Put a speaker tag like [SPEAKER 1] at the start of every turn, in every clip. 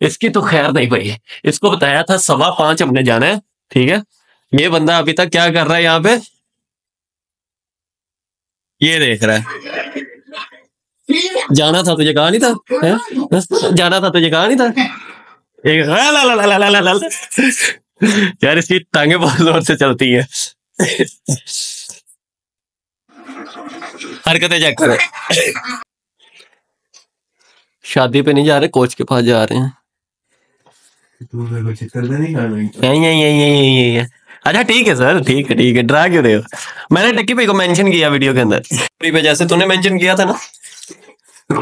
[SPEAKER 1] इसकी तो खैर नहीं भाई। इसको बताया था सवा पाँच हमने जाना है, ठीक है? ये बंदा अभी तक क्या कर रहा है यहाँ पे? ये देख रहा है। जाना था तुझे, कहा नहीं था? है? जाना था तुझे, कहा नहीं था? एक ला। यार, इसकी टांगे बहुत ज़ोर से चलती है। हरकतें चेक करें। शादी पे नहीं जा रहे, कोच के पास जा रहे हैं। अच्छा ठीक है सर ठीक है ठीक है. ड्रा क्यों रहे हो? मैंने टक्की भाई को मेंशन किया वीडियो के अंदर। पे जैसे तूने मेंशन किया था ना?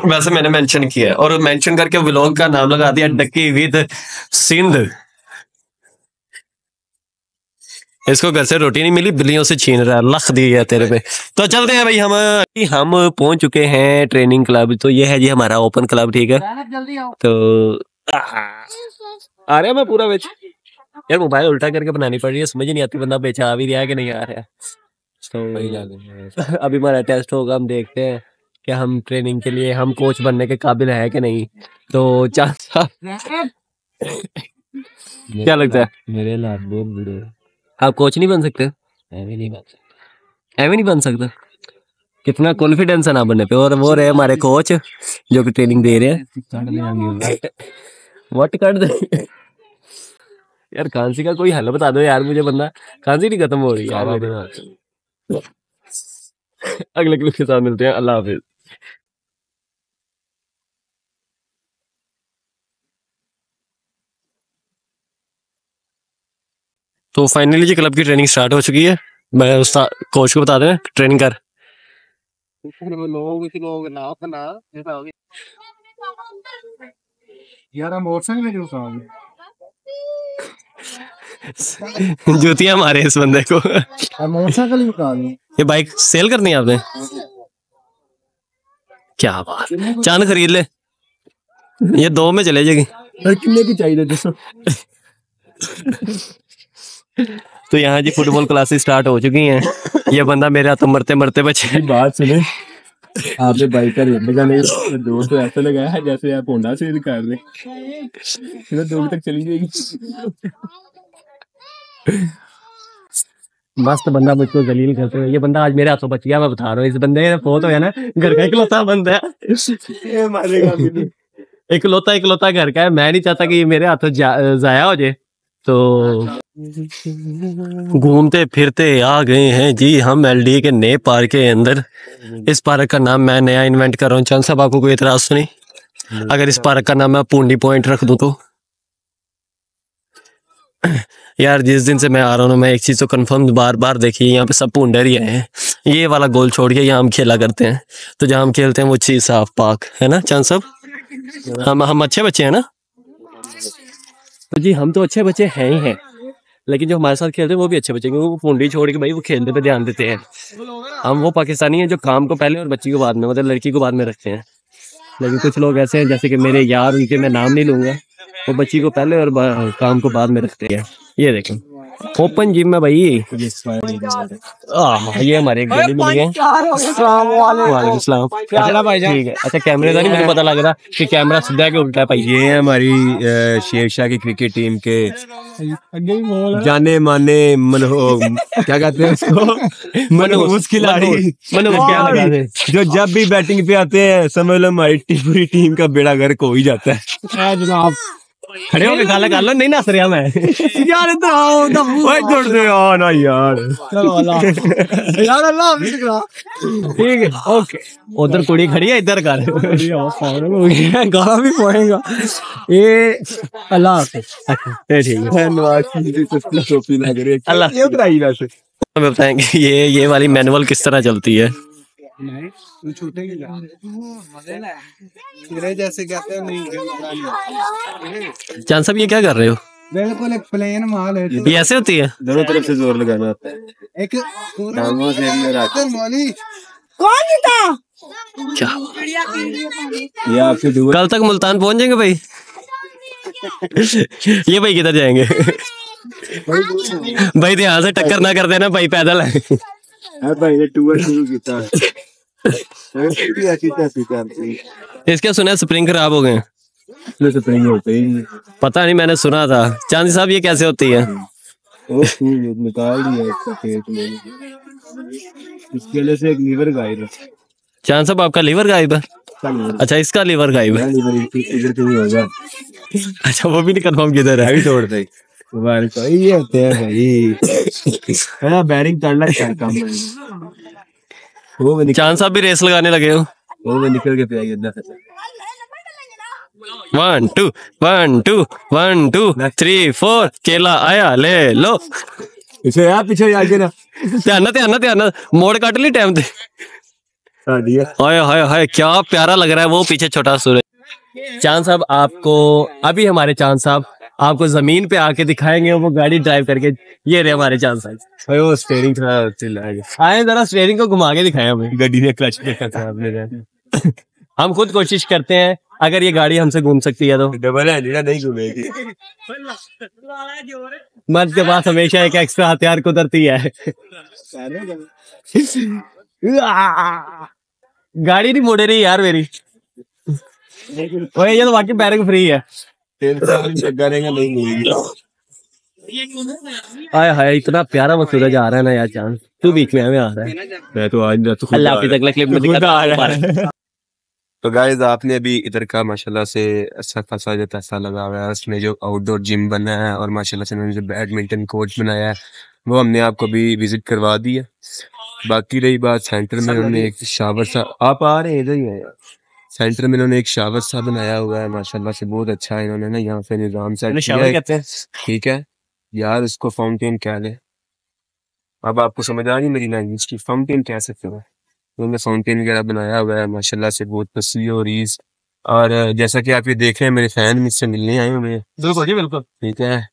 [SPEAKER 1] वैसे मैंने मेंशन किया और मेंशन करके व्लॉग का नाम लगा दिया डक्की विद सिंध। इसको घर से रोटी नहीं मिली बिल्लियों से छीन रहा है। लख दी है तेरे पे। तो चलते हैं भाई हम हम पहुँच चुके हैं ट्रेनिंग क्लब तो ये है जी हमारा ओपन क्लब ठीक है?
[SPEAKER 2] जल्दी
[SPEAKER 1] तो आ रहा है मैं पूरा बेच यार मोबाइल उल्टा करके बनानी पड़ रही है समझ नहीं आती बंदा बेचा आ भी रहा है कि नहीं आ रहा है। तो अभी हमारा टेस्ट होगा हम देखते हैं कि हम ट्रेनिंग के लिए हम कोच बनने के काबिल है कि नहीं। तो चांस क्या लगता है?
[SPEAKER 3] मेरे बुरे
[SPEAKER 1] आप कोच नहीं बन सकते?
[SPEAKER 3] ऐਵੇਂ नहीं बन सकता।
[SPEAKER 1] ऐਵੇਂ नहीं बन सकता। कितना कॉन्फिडेंस है ना बनने पे और वो रहे हमारे कोच जो कि ट्रेनिंग दे रहे हैं। वट कर दे। यार खांसी का कोई हल बता दो यार मुझे बंदा। खांसी नहीं खत्म हो रही यार मेरी। अगले क्लिप के साथ मिलते हैं। अल्लाह हाफिज। तो फाइनली जी क्लब की ट्रेनिंग स्टार्ट हो चुकी है। मैं उस कोच को बता दें ट्रेनिंग कर।
[SPEAKER 2] लोग लोग ना गया। यार हम मोटरसाइकिल में जो सामने
[SPEAKER 1] जूतियाँ मारे इस बंदे को।
[SPEAKER 2] हम मोटरसाइकिल ही उठा लें
[SPEAKER 1] ये बाइक सेल करनी है आपने? क्या बात। चाँद खरीद ले। ये दो में चले जाएगी।
[SPEAKER 2] कितने की चाहिए
[SPEAKER 1] तो यहाँ जी फुटबॉल क्लासेस स्टार्ट हो चुकी हैं। ये बंदा मेरे हाथों मरते मरते बचे।
[SPEAKER 2] बात सुने। आपने बाइक का रेट लगा नहीं तो दो तो ऐसा लगाया है जैसे आप होंडा से कर रहे फिर दो तक चली जाएगी
[SPEAKER 1] मस्त बंदा मुझको जलील करते हुए ये बंदा आज मेरे हाथों बच गया मैं बता रहा हूँ। इस बंदे का फोत हो गया ना घर का इकलौता बंदा है। इकलौता इकलौता घर का है। मैं नहीं चाहता कि ये मेरे हाथों जाया हो जाए। तो घूमते फिरते आ गए हैं। जी, हम एलडी के नए पार्क के अंदर। इस पार्क का नाम मैं नया इन्वेंट कर रहा हूँ। चंद साहब, आपको कोई इतराज सुनी अगर इस पार्क का नाम मैं पूंडी पॉइंट रख दूँ तो? यार, जिस दिन से मैं आ रहा हूँ मैं एक चीज़ तो कंफर्म बार बार देखी यहाँ पे सब पूंडर ही आए हैं। ये वाला गोल छोड़ के यहाँ हम खेला करते हैं। तो जहाँ हम खेलते हैं, वो चीज़ साफ़ पाक, है ना, चंद साहब? हम हम अच्छे बच्चे हैं ना? तो जी, हम तो अच्छे बच्चे हैं ही हैं। लेकिन जो हमारे साथ खेलते हैं, वो भी अच्छे बच्चे क्योंकि वो पूंडी छोड़ के भाई, वो खेलने पे ध्यान देते हैं। हम वो पाकिस्तानी हैं जो काम को पहले और बच्ची को बाद में मतलब लड़की को बाद में रखते हैं। लेकिन कुछ लोग ऐसे हैं, जैसे कि मेरे यार, उनके मैं नाम नहीं लूँगा, वो बच्ची को पहले और काम को बाद में रखते हैं। ये देखें। ओपन जिम में भाई। ये हमारे एक गली मिल गए। वालेकुम सलाम
[SPEAKER 2] हाल है भाईजान?
[SPEAKER 1] ठीक है अच्छा कैमरे का नहीं मुझे पता लग रहा कि कैमरा सीधा है कि उल्टा है भाई।
[SPEAKER 3] ये हमारी शेरशाह की क्रिकेट टीम के जाने माने मनहो क्या कहते हैं उसको? मनहूस खिलाड़ी।
[SPEAKER 1] मनोज क्या लगा दे।
[SPEAKER 3] जो जब भी बैटिंग पे आते हैं समझ लो हमारी पूरी टीम का बेड़ा गर्क हो ही जाता है।
[SPEAKER 2] है जनाब।
[SPEAKER 1] खड़े होके गाला कर लो नहीं नस रहा मैं।
[SPEAKER 2] यार इधर आओ ना
[SPEAKER 3] ओए छोड़ दे। यार ना यार।
[SPEAKER 2] चलो अल्लाह यार अल्लाह हाफिज़ करा
[SPEAKER 1] ठीक है ओके। उधर कुड़ी खड़ी है इधर कर।
[SPEAKER 2] गाना भी पड़ेगा। ये अल्लाह हाफिज़।
[SPEAKER 1] ये ठीक है।
[SPEAKER 3] है
[SPEAKER 1] अल्लाह
[SPEAKER 3] ये उतराई वैसे।
[SPEAKER 1] हमें बताएँगे ये ये वाली मैनुअल किस तरह चलती है?
[SPEAKER 2] छोटे की तेरे जैसे कहते हैं नहीं
[SPEAKER 1] चाँद साहब ये क्या कर रहे हो?
[SPEAKER 2] बिल्कुल एक प्लेन माल है।
[SPEAKER 1] ये ऐसे होती है?
[SPEAKER 3] दोनों तरफ़ से ज़ोर लगाना होता है।
[SPEAKER 2] एक
[SPEAKER 3] टांगों से अंदर आके।
[SPEAKER 2] मौली।
[SPEAKER 1] क्या
[SPEAKER 3] ये
[SPEAKER 1] कल तक मुल्तान पहुँच जाएँगे भाई? ये भाई किधर जाएँगे? भाई ध्यान से टक्कर ना कर देना भाई पैदल है।
[SPEAKER 3] है भाई ने टूर शुरू किया। है
[SPEAKER 1] इसके सुना स्प्रिंग खराब हो गए।
[SPEAKER 2] स्प्रिंग होते ही
[SPEAKER 1] पता नहीं मैंने सुना था। चांदी साहब ये कैसे होती है?
[SPEAKER 2] निकाल दिया इसका पेट में। इसके लिए से एक लीवर गायब है।
[SPEAKER 1] चाँद साहब आपका लीवर गायब है? अच्छा इसका लीवर गायब है? अच्छा वो भी नहीं कंफर्म किधर है
[SPEAKER 2] तोड़ते ही बारिश तो ये होते हैं भाई। है ना बैरिंग क्या काम है वो में निकल
[SPEAKER 1] चांद साहब भी रेस लगाने लगे हो
[SPEAKER 2] वो में निकल के पे आई अंदर
[SPEAKER 1] one two one two one two three four केला आया ले लो
[SPEAKER 2] पीछे यार पीछे आगे ना
[SPEAKER 1] ध्यान ਨਾਲ, ध्यान ਨਾਲ, ध्यान ਨਾਲ। मोड़ काट ली टाइम थे
[SPEAKER 2] साड़ी है
[SPEAKER 1] हाय हाय हाय क्या प्यारा लग रहा है वो पीछे छोटा सूरज चांद साहब आपको अभी हमारे चांद साहब आपको ज़मीन पे आके दिखाएँगे वो गाड़ी ड्राइव करके। ये रहे हमारे साहब
[SPEAKER 2] भाई वो स्टीयरिंग थोड़ा चिल्ला
[SPEAKER 1] आए जरा स्टेयरिंग को घुमा के दिखाएँ हमें।
[SPEAKER 2] गड्डी ने क्लच देखा था आपने
[SPEAKER 1] हम खुद कोशिश करते हैं अगर ये गाड़ी हमसे घूम सकती है तो।
[SPEAKER 2] डबल है नहीं घूमेगी।
[SPEAKER 1] मर्द के पास हमेशा एक एक्स्ट्रा हथियार कुदरती है। गाड़ी नहीं मोड़े रही यार मेरी। ओए ये तो बाकी बैरिंग फ्री है।
[SPEAKER 2] तेल रहेगा नहीं घूमेगी
[SPEAKER 1] आय हाय इतना प्यारा सूरज आ रहा है ना यार चाँद तू बीच में हमें आ रहा है।
[SPEAKER 2] मैं तो आज तो
[SPEAKER 1] अल्लाह हाफिज अगला क्लिप में दिखाता हूँ दोबारा।
[SPEAKER 3] तो गाइज़ आपने अभी इधर का माशाल्लाह से अच्छा खासा जो पैसा लगा हुआ है उसमें जो आउटडोर जिम बना है और माशाल्लाह से उन्होंने जो बैडमिंटन कोर्ट बनाया है वो हमने आपको भी विज़िट करवा दी है। बाकी रही बात सेंटर में उन्होंने एक शावर सा आप आ रहे हैं इधर ही हैं? सेंटर में इन्होंने एक शावर सा बनाया हुआ है माशाल्लाह से बहुत अच्छा है इन्होंने ना यहाँ पे निज़ाम हैं। ठीक है। यार उसको फाउंटेन कह ले। अब आपको समझ आ रही मेरी लैंग्वेज की फाउंटेन कह सकते हो? उन्होंने फाउंटेन वगैरह बनाया हुआ है माशाल्लाह से बहुत तस्वीर और रीज और जैसा कि आप ये देख रहे हैं मेरे फ़ैन मुझसे मिलने आए हुए
[SPEAKER 1] बिल्कुल जी बिल्कुल।
[SPEAKER 3] ठीक है।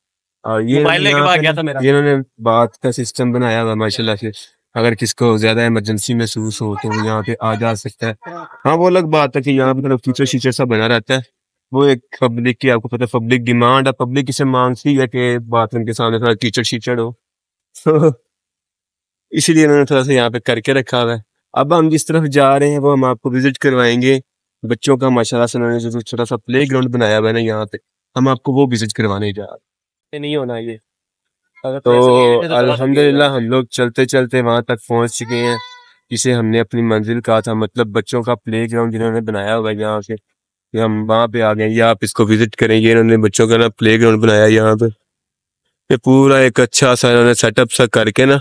[SPEAKER 3] और ये इन्होंने बात का सिस्टम बनाया हुआ माशाल्लाह से। अगर किसको ज़्यादा इमरजेंसी महसूस हो तो यहाँ पे आ जा सकता है। हाँ वो अलग बात है कि यहाँ पे मतलब फीचर शीचर सब बना रहता है। वो एक पब्लिक की आपको पता है पब्लिक डिमांड है। पब्लिक इसे मांगती है कि बाथरूम के सामने थोड़ा कीचड़ शीचड़ हो। तो इसीलिए इन्होंने थोड़ा सा यहाँ पे करके रखा हुआ है। अब हम जिस तरफ़ जा रहे हैं, वो हम आपको विज़िट करवाएँगे। बच्चों का, माशाल्लाह से उन्होंने जो छोटा सा प्ले ग्राउंड बनाया हुआ है ना यहाँ पे, हम आपको वो विज़िट करवाने जा रहे
[SPEAKER 1] नहीं होना ये।
[SPEAKER 3] तो
[SPEAKER 1] तो
[SPEAKER 3] अल्हम्दुलिल्लाह हम लोग चलते चलते वहाँ तक पहुँच चुके हैं जिसे हमने अपनी मंजिल कहा था मतलब बच्चों का प्ले ग्राउंड जिन्होंने बनाया हुआ है यहाँ से हम वहाँ पे आ गए ये आप इसको विज़िट करेंगे इन्होंने बच्चों का ना प्ले ग्राउंड बनाया यहाँ पे। ये पूरा एक अच्छा सा इन्होंने सेटअप सा करके ना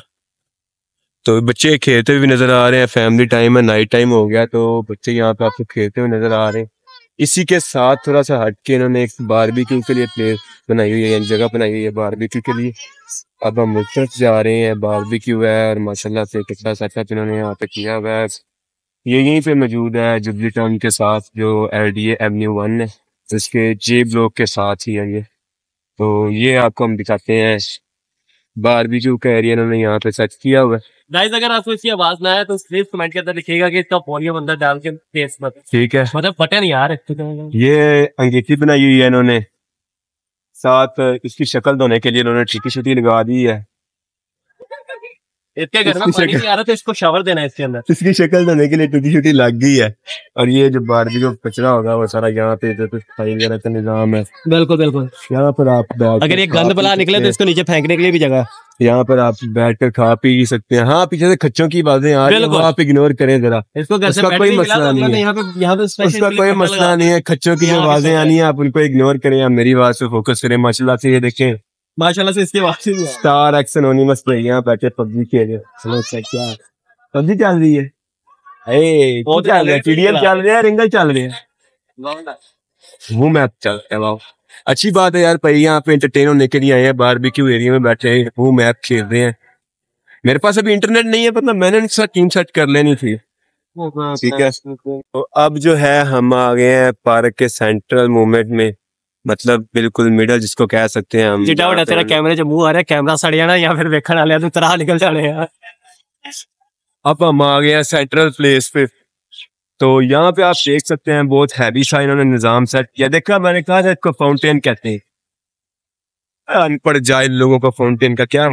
[SPEAKER 3] तो बच्चे खेलते हुए भी नज़र आ रहे हैं फैमिली टाइम है नाइट टाइम हो गया तो बच्चे यहाँ पे आपको खेलते हुए नज़र आ रहे हैं। इसी के साथ थोड़ा सा हट के इन्होंने एक बारबेक्यू के लिए प्लेस बनाई हुई है जगह बनाई हुई है बारबेक्यू के लिए। अब हम उस तरफ़ जा रहे हैं बारबेक्यू है और माशाल्लाह से कितना सेटअप इन्होंने यहाँ पे किया हुआ है। ये यहीं पे मौजूद है जुबली टाउन के साथ, जो एल डी एवेन्यू वन है उसके जे ब्लॉक के साथ ही है ये। तो ये आपको हम दिखाते हैं। बारबेक्यू का एरिया इन्होंने यहाँ पे सेट किया हुआ है।
[SPEAKER 1] गाइस अगर आपको इसकी आवाज़ ना आए तो प्लीज़ कमेंट के अंदर लिखिएगा कि इसका वॉल्यूम अंदर डाल के फेस मत।
[SPEAKER 3] ठीक है।
[SPEAKER 1] मतलब बटन यार
[SPEAKER 3] ये अंगीठी बनाई हुई है इन्होंने। साथ इसकी शक्ल धोने के लिए इन्होंने छिटी शुटी लगा दी है।
[SPEAKER 1] इसके घर में पानी नहीं आ रहा तो इसको शावर देना है इसके अंदर।
[SPEAKER 3] इसकी शक्ल धोने के लिए टूटी शुटी लग गई है। और ये जो बारबी जो कचरा होगा वो सारा यहाँ पे जो सफ़ाई वगैरह का निज़ाम है।
[SPEAKER 1] बिल्कुल बिल्कुल।
[SPEAKER 3] यहाँ पर आप
[SPEAKER 1] अगर ये गंद
[SPEAKER 3] पी
[SPEAKER 1] बला निकले तो इसको नीचे फेंकने के लिए भी जगह हैं।
[SPEAKER 3] यहाँ पर आप बैठ कर खा पी सकते हैं। हाँ पीछे से खच्चों की बातें आ रही है आप इग्नोर करें जरा।
[SPEAKER 1] इसको से
[SPEAKER 3] उसका कोई मसला
[SPEAKER 1] तो
[SPEAKER 3] नहीं है।
[SPEAKER 1] यहाँ पे यहाँ पे
[SPEAKER 3] उसका कोई मसला नहीं है। खच्चों की जो आवाज़ें आनी है आप उनको इग्नोर करें। आप मेरी आवाज़ पे फोकस करें। माशाल्लाह से ये देखें।
[SPEAKER 1] माशाल्लाह से इसके बाद
[SPEAKER 3] स्टार एक्स एनोनिमस भाई यहाँ बैठे पबजी खेल रहे चलो अच्छा क्या पबजी चल रही है। ए
[SPEAKER 1] वो
[SPEAKER 3] चल रहा है? टीडीएम चल रहा है रिंगल चल रही है? वो मैप चल रहा है वाह अच्छी बात है यार भाई यहाँ पे एंटरटेन होने के लिए आए हैं बारबेक्यू एरिया में बैठे हैं वो मैप खेल रहे हैं। मेरे पास अभी इंटरनेट नहीं है पता मैंने इनके टीम सेट कर लेनी थी। ठीक है। तो अब जो है हम आ गए हैं पार्क के सेंट्रल मूवमेंट में। मतलब बिल्कुल मिडल जिसको कह सकते हैं हम।
[SPEAKER 1] जिटा
[SPEAKER 3] यहाँ
[SPEAKER 1] बड़ा
[SPEAKER 3] पे
[SPEAKER 1] तेरा कैमरे च मुँह आ रहा है कैमरा सड़ जाना या फिर वेखਣ वाले तो तरह निकल जाने यार
[SPEAKER 3] अब हम आ गए हैं सेंट्रल प्लेस पे। तो यहाँ पे आप देख सकते हैं बहुत हैवी सा इन्होंने निज़ाम सेट किया। देखा मैंने कहा था इसको फाउंटेन कहते हैं। अनपढ़ जाहिल लोगों का फाउंटेन का क्या?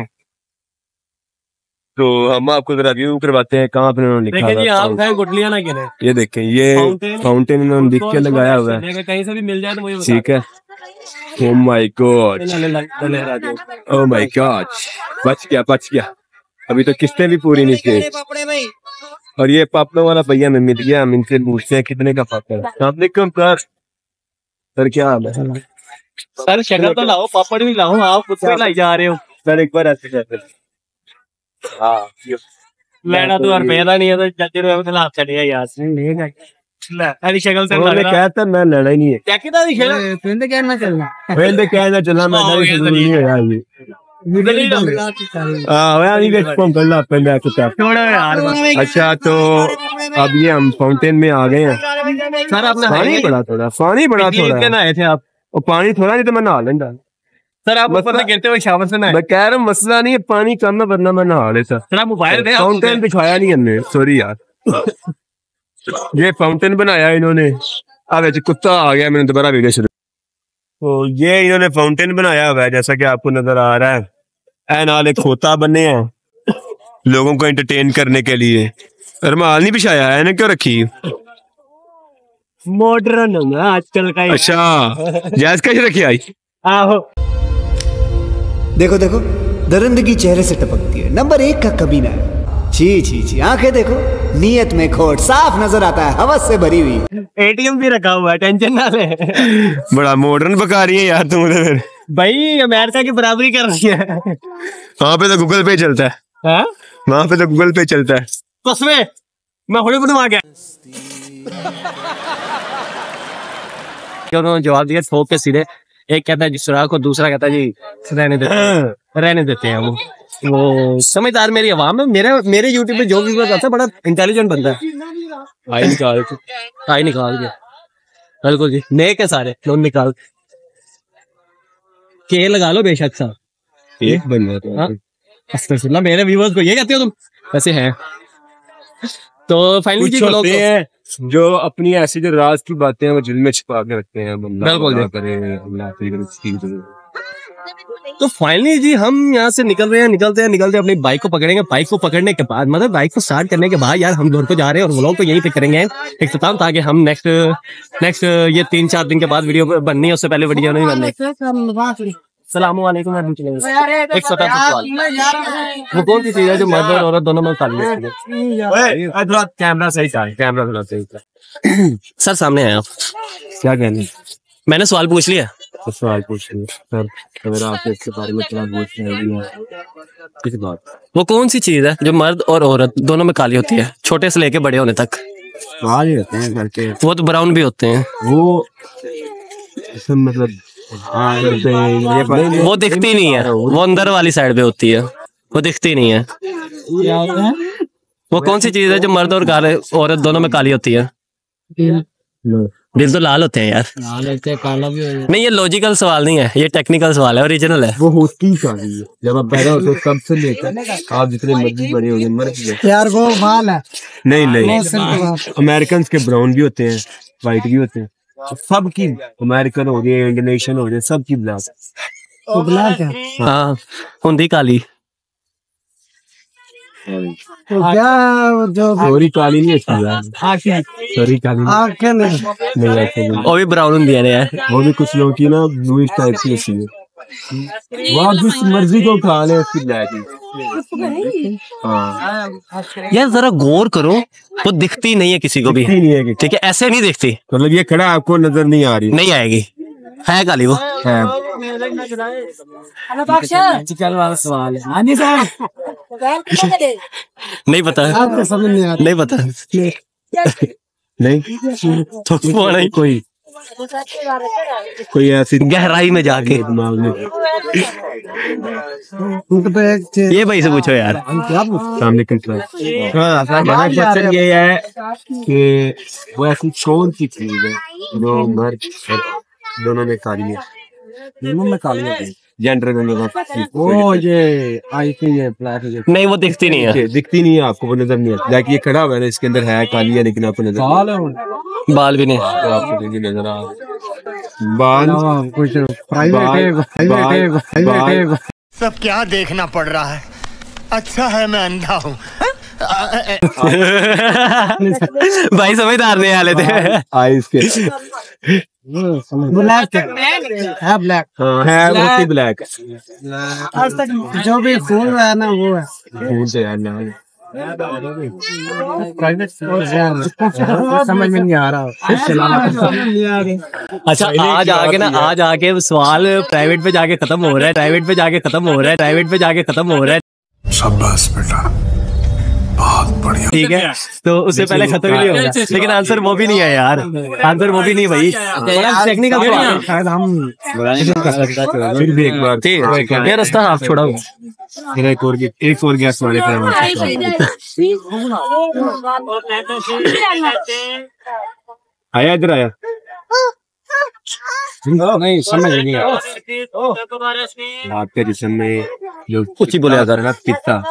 [SPEAKER 3] तो हम आपको जरा व्यू करवाते हैं कहाँ पे उन्होंने लिखा
[SPEAKER 1] जी
[SPEAKER 3] हुआ है
[SPEAKER 1] आप गुटलियाँ ना गिने
[SPEAKER 3] ये देखें ये फाउंटेन इन्होंने लिख के लगाया हुआ है।
[SPEAKER 1] कहीं से भी मिल जाए तो मुझे
[SPEAKER 3] ठीक है। Oh
[SPEAKER 1] my
[SPEAKER 3] god. Oh my god. बच गया बच गया अभी तो किस्तें भी पूरी नहीं थी और ये पापड़ों वाला भैया मिल गया हम इनसे पूछते हैं कितने का पापड़ आपने कम सर सर क्या हाल है
[SPEAKER 1] सर शक्ल तो लाओ पापड़ भी लाओ आप कुछ भी लाई जा रहे हो
[SPEAKER 3] सर एक बार ऐसे कर हाँ लेना तो यार मेरा नहीं है
[SPEAKER 1] तो
[SPEAKER 3] चाचे ने खिलाफ
[SPEAKER 1] चढ़िया यार
[SPEAKER 3] अच्छा तो अब ये हम फाउंटेन में आ गए हैं
[SPEAKER 1] सर आपने
[SPEAKER 3] पानी बड़ा थोड़ा पानी बड़ा थोड़ा
[SPEAKER 1] नहाए थे आप
[SPEAKER 3] और पानी थोड़ा नहीं तो मैं नहा लेंदा
[SPEAKER 1] सर आप ऊपर से गिरते हुए शावर से ना
[SPEAKER 3] मैं कह रहा हूँ मसला नहीं है पानी कम है वरना मैं नहा लेता
[SPEAKER 1] सर आप मोबाइल
[SPEAKER 3] फाउंटेन बिछाया नहीं हमने सॉरी यार ये फाउंटेन बनाया इन्होंने। अब कुत्ता आ गया मैंने दोबारा वीडियो शुरू तो ये इन्होंने फाउंटेन बनाया हुआ है जैसा कि आपको नज़र आ रहा है। ऐ नाल एक खोता बने हैं लोगों को एंटरटेन करने के लिए। रुमाल नहीं बिछाया है इन्हें क्यों रखी?
[SPEAKER 1] मॉडर्न आजकल का
[SPEAKER 3] अच्छा जैस कैसे रखी आई।
[SPEAKER 1] आहो।
[SPEAKER 4] देखो देखो दरिंदगी चेहरे से टपकती है। नंबर एक का कभी ना छी छी छी आँखें देखो। नीयत में खोट साफ़ नज़र आता है। हवस से भरी हुई।
[SPEAKER 1] एटीएम भी रखा हुआ है। टेंशन ना ले।
[SPEAKER 3] बड़ा मॉडर्न बका रही है यार तुम उधर। फिर
[SPEAKER 1] भाई अमेरिका की बराबरी कर रही है।
[SPEAKER 3] वहाँ पे तो गूगल पे चलता है।
[SPEAKER 1] हाँ?
[SPEAKER 3] वहाँ पे तो गूगल पे चलता है।
[SPEAKER 1] कसमे मैं थोड़ी बनवा गया। उन्होंने जवाब दिया ठोक के सीधे एक कहता है जी सुराग को दूसरा कहता है जी रहने देते हैं। रहने देते हैं वो। वो समझदार मेरी आवाम है। मेरे मेरे यूट्यूब पे जो भी आता है बड़ा इंटेलिजेंट बंदा है। आई निकाल के आई निकाल के। बिल्कुल जी नेक है सारे लोग निकाल के। लगा लो बेशक सा।
[SPEAKER 3] एक बन जाता
[SPEAKER 1] हाँ? अस्तगफिरुल्लाह मेरे व्यूअर्स को ये कहते हो तुम? वैसे हैं। तो फाइनली जी ब्लॉग
[SPEAKER 3] होते हैं जो अपनी ऐसी जो राज की बातें हैं वो दिल में छिपा के रखते हैं अल्लाह
[SPEAKER 1] बिल्कुल तो फाइनली जी हम यहाँ से निकल रहे हैं निकलते हैं निकलते हैं अपनी बाइक को पकड़ेंगे। बाइक को पकड़ने के बाद मतलब बाइक को स्टार्ट करने के बाद यार हम घर को जा रहे हैं और व्लॉग को यहीं पे करेंगे। इख्तिताम ताकि हम नेक्स्ट नेक्स्ट ये तीन चार दिन के बाद वीडियो बननी है उससे पहले वीडियो नहीं बननी। सलामकुम एक वो कौन सी चीज़ है जो मर्द और औरत दोनों में
[SPEAKER 3] कैमरा सही था। कैमरा थोड़ा सही था।
[SPEAKER 1] सर सामने आए आप।
[SPEAKER 3] क्या कहने
[SPEAKER 1] मैंने सवाल पूछ लिया।
[SPEAKER 3] तो सवाल पूछ सर अगर आप इसके बारे में थोड़ा पूछ रहे हैं। किस बात
[SPEAKER 1] वो कौन सी चीज़ है जो मर्द और औरत दोनों में काली होती है? छोटे से लेके बड़े होने तक।
[SPEAKER 3] बाहर ही रहते हैं घर के।
[SPEAKER 1] वो तो ब्राउन भी होते हैं।
[SPEAKER 3] वो मतलब हाँ करते हैं ये बात
[SPEAKER 1] वो दिखती नहीं है। वो अंदर वाली साइड पे होती है। वो दिखती नहीं है। वो कौन सी चीज़ है जो मर्द और काले औरत दोनों में काली होती है? दिल तो लाल होते हैं यार।
[SPEAKER 2] लाल होते हैं काला भी हो
[SPEAKER 1] नहीं ये लॉजिकल सवाल नहीं है ये टेक्निकल सवाल है ओरिजिनल है।
[SPEAKER 3] वो होती शादी है। जब आप पैदा होते हो तब से लेकर आप जितने मर्ज़ी बड़े हो गए मर गए
[SPEAKER 2] यार वो बाल है।
[SPEAKER 3] नहीं नहीं। अमेरिकन के ब्राउन भी होते हैं व्हाइट भी होते हैं। सब की अमेरिकन हो गए इंडोनेशियन हो गए सब की ब्लैक
[SPEAKER 2] ब्लैक है।
[SPEAKER 1] हाँ हुंदी काली।
[SPEAKER 2] तो क्या जो
[SPEAKER 3] सॉरी काली नहीं अच्छी सॉरी काली
[SPEAKER 2] आँखें नहीं
[SPEAKER 3] नहीं ऐसे नहीं।
[SPEAKER 1] भी ब्राउन है यार।
[SPEAKER 3] वो भी कुछ लोगों की ना ब्लू टाइप की होती है। वो आप जिस मर्ज़ी को खा ले उसकी हाँ।
[SPEAKER 1] यार जरा गौर करो वो दिखती नहीं है किसी को भी।
[SPEAKER 3] नहीं है
[SPEAKER 1] ठीक है ऐसे नहीं दिखती।
[SPEAKER 3] मतलब ये खड़ा आपको नज़र नहीं आ रही।
[SPEAKER 1] नहीं आएगी। है काली वो।
[SPEAKER 3] है।
[SPEAKER 2] सवाल है। हाँ
[SPEAKER 1] नहीं पता।
[SPEAKER 2] आपको समझ नहीं आता।
[SPEAKER 1] नहीं पता।
[SPEAKER 3] नहीं।
[SPEAKER 1] तो नहीं
[SPEAKER 3] कोई। कोई ऐसी
[SPEAKER 1] गहराई में जाके।
[SPEAKER 3] दिमाग में।
[SPEAKER 1] ये भाई से पूछो यार।
[SPEAKER 2] हम क्या पूछते
[SPEAKER 3] सामने क्वेश्चन ये है कि वो ऐसी कौन सी चीज़ है जो मर्द दोनों में काली है।
[SPEAKER 2] हैं में काली है।
[SPEAKER 3] जेंडर
[SPEAKER 2] ये आई थिंक ये ब्लैक है
[SPEAKER 1] नहीं वो दिखती नहीं है।
[SPEAKER 3] ये दिखती नहीं है आपको वो नज़र नहीं आती। लाइक ये खड़ा हुआ है ना इसके अंदर है काली है लेकिन आपको नज़र
[SPEAKER 2] बाल है।
[SPEAKER 1] बाल भी नहीं।
[SPEAKER 3] आपको नहीं नज़र आ रहा। बाल।
[SPEAKER 2] हाँ, कुछ प्राइवेट है प्राइवेट है प्राइवेट है।
[SPEAKER 5] सब क्या देखना पड़ रहा है? अच्छा है मैं अंधा हूँ।
[SPEAKER 1] भाई समझदार नहीं आले थे
[SPEAKER 3] आइस के
[SPEAKER 6] ब्लैक है ब्लैक
[SPEAKER 3] है मोती ब्लैक
[SPEAKER 6] जो भी फूल है ना वो है।
[SPEAKER 3] फूल से यार ना
[SPEAKER 6] समझ में नहीं आ रहा।
[SPEAKER 1] अच्छा आज आके ना आज आके सवाल प्राइवेट पे जाके खत्म हो रहा है। प्राइवेट पे जाके खत्म हो रहा है। प्राइवेट पे जाके खत्म हो रहा है।
[SPEAKER 5] शाबाश बेटा। बहुत बढ़िया।
[SPEAKER 1] ठीक है? तो उससे पहले खत्म नहीं होगा। लेकिन आंसर वो भी नहीं है यार। आंसर वो भी नहीं भाई। टेक्निकल
[SPEAKER 6] हम
[SPEAKER 3] फिर भी एक बार।
[SPEAKER 1] ठीक है। ये रास्ता हाफ़ छोड़ा। हुआ
[SPEAKER 3] एक और एक और गैस वाले आया इधर आया।
[SPEAKER 6] नहीं समझ नहीं आ
[SPEAKER 3] आपके जिसम में। जो
[SPEAKER 1] कुछ ही बोले अगर।
[SPEAKER 3] ना पित्ता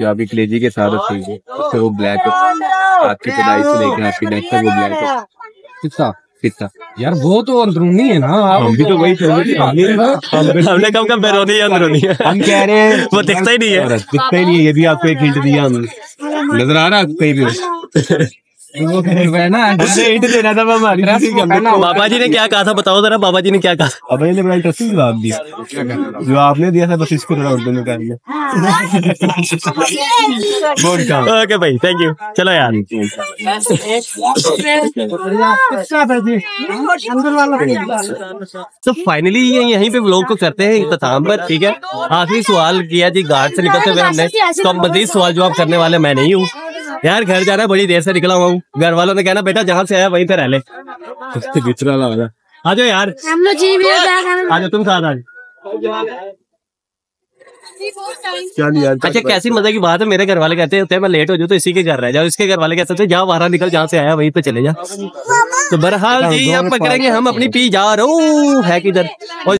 [SPEAKER 3] जो आपकी कलेजी के साथ होती है उससे वो ब्लैक आपकी पैदाइश से लेकर आपकी डेथ तक वो ब्लैक
[SPEAKER 6] कितना
[SPEAKER 3] पित्ता
[SPEAKER 6] यार वो तो अंदरूनी है ना आप
[SPEAKER 3] हम भी तो वही हम
[SPEAKER 1] हमने कम कम बैरोनी है अंदरूनी है।
[SPEAKER 3] हम कह रहे हैं
[SPEAKER 1] वो दिखता ही नहीं है।
[SPEAKER 3] दिखता ही नहीं है ये भी आपको एक हिंट दिया हमने। नज़र आ रहा है कहीं भी
[SPEAKER 6] ना।
[SPEAKER 1] बाबा जी ने क्या कहा था? बताओ जरा बाबा जी ने क्या कहा था?
[SPEAKER 3] अब मैंने बड़ा इंटरेस्टिंग जवाब दिया। जो आपने दिया था बस इसको थोड़ा उर्दू में कर का
[SPEAKER 1] ओके भाई थैंक यू चलो यार। तो फाइनली ये यहीं पे व्लॉग को करते हैं इख्ताम पर ठीक है? आखिरी सवाल किया जी गार्ड से निकलते हुए हमने। तो अब मजीद सवाल जवाब करने वाले मैं नहीं हूँ। यार घर जाना है, बड़ी देर से निकला हुआ हूँ। घर वालों ने कहना बेटा जहाँ से आया वहीं पे रह ले।
[SPEAKER 3] बिचरा
[SPEAKER 1] आ जाओ यार।
[SPEAKER 7] हम लोग जी भी बैग
[SPEAKER 1] आ जाओ तुम साथ आ जाओ
[SPEAKER 3] क्या लिया
[SPEAKER 1] अच्छा कैसी मज़े की बात है मेरे घर वाले कहते होते हैं मैं लेट हो जाऊँ तो इसी के घर रह जाओ। इसके घर वाले कहते हैं जाओ बाहर निकल जहाँ से आया वहीं पे चले जा। तो बहरहाल जी अब पकड़ेंगे हम अपनी पी जा रहा हूँ। है किधर? और